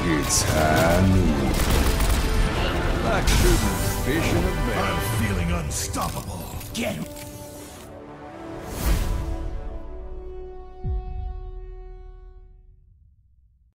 Tanu. Like shooting fish in a barrel. I'm feeling unstoppable. Get